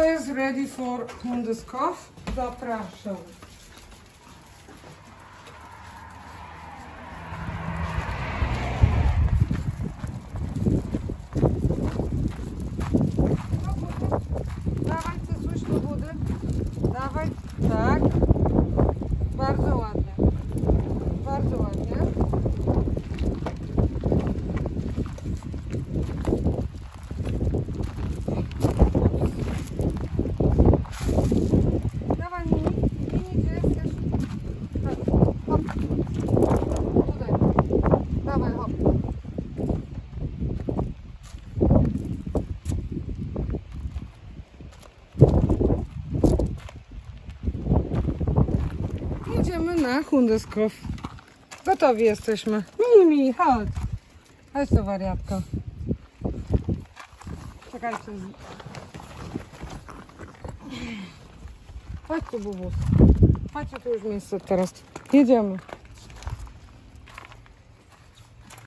to jest ready for Hundeskow. Zapraszam. Dawaj, Cesuś, do wody. Dawaj, tak. Bardzo ładnie. Bardzo ładnie. Jedziemy na Hundeskow. Gotowi jesteśmy. Mimi, chodź. Chodź to wariatka. Czekajcie. Chodź tu, Bubus. Chodźcie tu już miejsce teraz. Jedziemy.